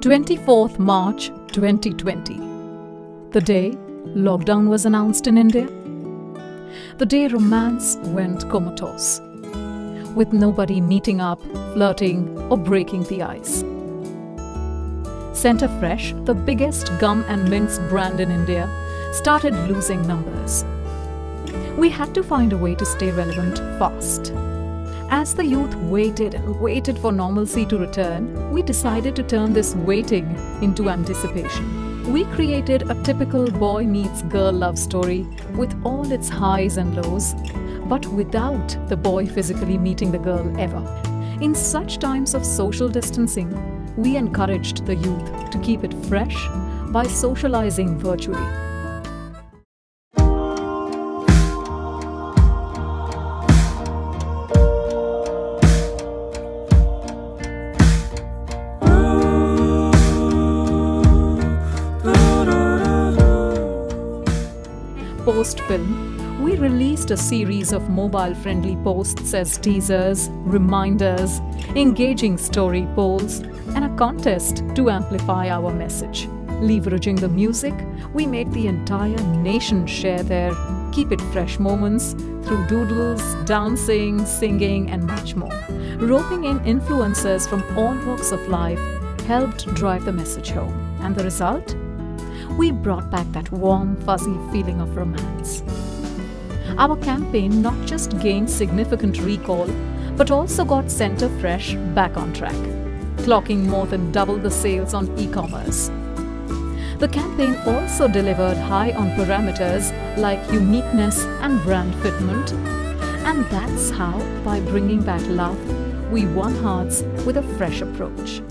24th March 2020, the day lockdown was announced in India. The day romance went comatose, with nobody meeting up, flirting, or breaking the ice. Center Fresh, the biggest gum and mints brand in India, started losing numbers. We had to find a way to stay relevant fast. As the youth waited and waited for normalcy to return, we decided to turn this waiting into anticipation. We created a typical boy meets girl love story with all its highs and lows, but without the boy physically meeting the girl ever. In such times of social distancing, we encouraged the youth to keep it fresh by socializing virtually. Post film, we released a series of mobile friendly posts as teasers, reminders, engaging story polls, and a contest to amplify our message. Leveraging the music, we made the entire nation share their keep it fresh moments through doodles, dancing, singing, and much more. Roping in influencers from all walks of life helped drive the message home. And the result? We brought back that warm, fuzzy feeling of romance. Our campaign not just gained significant recall, but also got Center Fresh back on track, clocking more than double the sales on e commerce. The campaign also delivered high on parameters like uniqueness and brand fitment. And that's how, by bringing back love, we won hearts with a fresh approach.